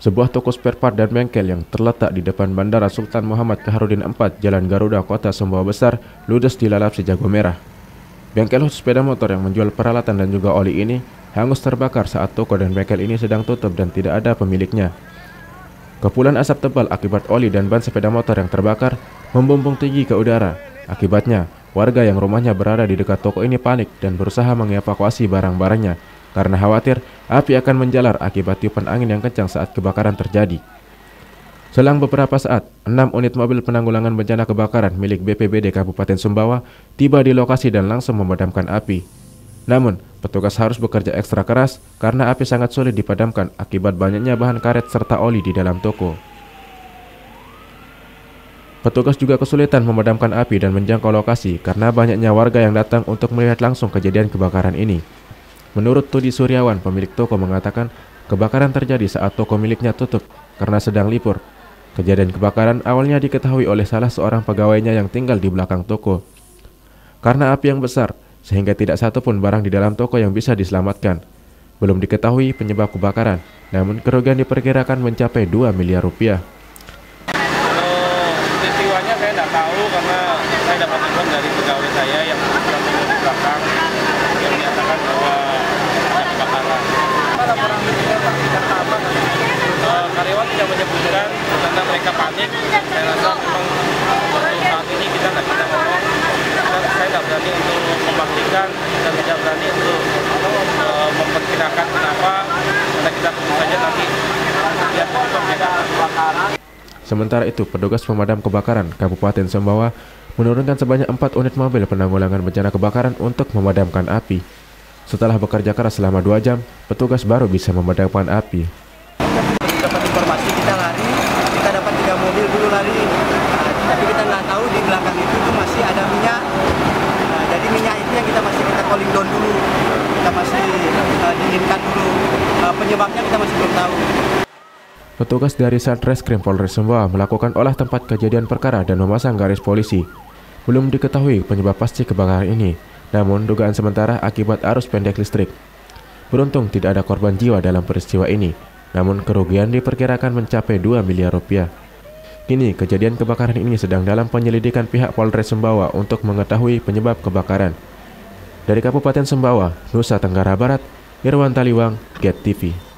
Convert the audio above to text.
Sebuah toko spare part dan bengkel yang terletak di depan Bandara Sultan Muhammad Kaharudin IV, Jalan Garuda, Kota Sumbawa Besar, ludes dilalap si jago merah. Bengkel khusus sepeda motor yang menjual peralatan dan juga oli ini hangus terbakar saat toko dan bengkel ini sedang tutup dan tidak ada pemiliknya. Kepulan asap tebal akibat oli dan ban sepeda motor yang terbakar membumbung tinggi ke udara. Akibatnya, warga yang rumahnya berada di dekat toko ini panik dan berusaha mengevakuasi barang-barangnya karena khawatir api akan menjalar akibat tiupan angin yang kencang saat kebakaran terjadi. Selang beberapa saat, enam unit mobil penanggulangan bencana kebakaran milik BPBD Kabupaten Sumbawa tiba di lokasi dan langsung memadamkan api. Namun, petugas harus bekerja ekstra keras karena api sangat sulit dipadamkan akibat banyaknya bahan karet serta oli di dalam toko. Petugas juga kesulitan memadamkan api dan menjangkau lokasi karena banyaknya warga yang datang untuk melihat langsung kejadian kebakaran ini. Menurut Tudi Suryawan, pemilik toko mengatakan kebakaran terjadi saat toko miliknya tutup karena sedang libur. Kejadian kebakaran awalnya diketahui oleh salah seorang pegawainya yang tinggal di belakang toko. Karena api yang besar, sehingga tidak satu pun barang di dalam toko yang bisa diselamatkan. Belum diketahui penyebab kebakaran, namun kerugian diperkirakan mencapai 2 miliar rupiah. peristiwanya saya tidak tahu karena saya dapat telepon dari pegawai saya yang di belakang yang menyatakan bahwa uh, karyawan tidak menyebutkan karena mereka panik. Saya rasa memang untuk saat ini kita tidak bisa ngomong. Saya tidak berani untuk memastikan dan tidak berani untuk uh, memperkirakan kenapa. Karena kita tunggu saja nanti. Lihat penyebabnya Sementara itu, petugas pemadam kebakaran Kabupaten Sumbawa menurunkan sebanyak 4 unit mobil penanggulangan bencana kebakaran untuk memadamkan api. Setelah bekerja keras selama 2 jam, petugas baru bisa memadamkan api. Dapat informasi kita lari kita dapat tiga mobil dulu lari. Nah, tapi kita nggak tahu di belakang itu tuh masih ada minyak. Nah, jadi minyak itu yang kita masih kita calling down dulu. Kita masih uh, dinginkan dulu. Uh, penyebabnya kita masih belum tahu. Petugas dari Satreskrim Polres Sumbawa melakukan olah tempat kejadian perkara dan memasang garis polisi. Belum diketahui penyebab pasti kebakaran ini, namun dugaan sementara akibat arus pendek listrik. Beruntung tidak ada korban jiwa dalam peristiwa ini, namun kerugian diperkirakan mencapai 2 miliar rupiah. Kini kejadian kebakaran ini sedang dalam penyelidikan pihak Polres Sumbawa untuk mengetahui penyebab kebakaran. Dari Kabupaten Sumbawa, Nusa Tenggara Barat, Irwan Taliwang, Get TV.